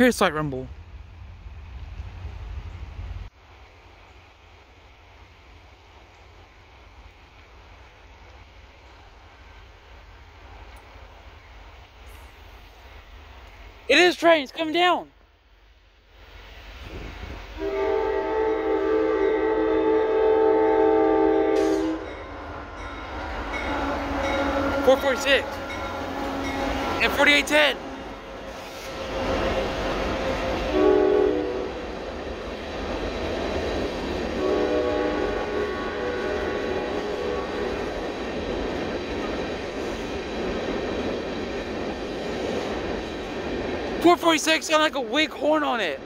Here's slight rumble. It is train, it's coming down. Four forty six and forty eight ten. Four forty six got like a wig horn on it.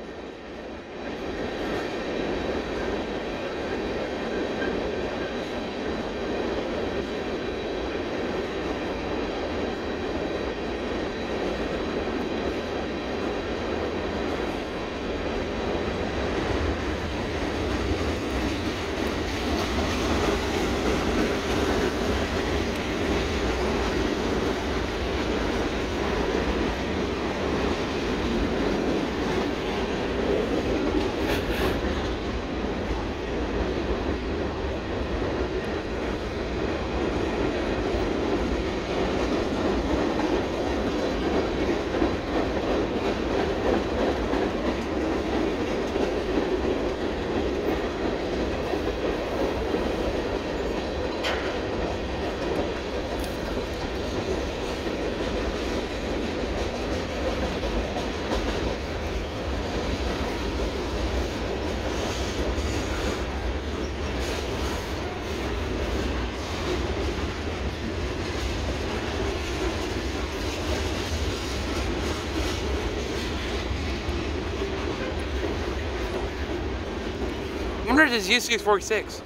wonder if this used 646.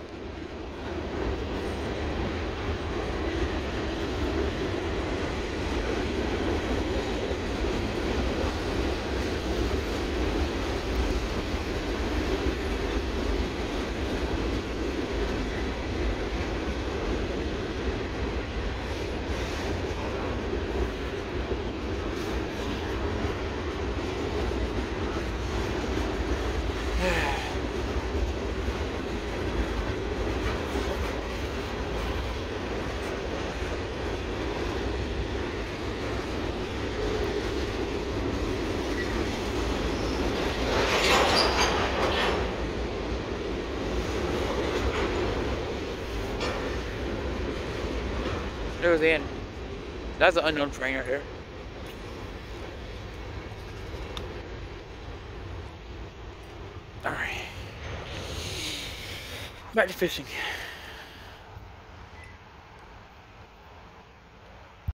There's the end. That's an unknown train right here. Alright. Back to fishing.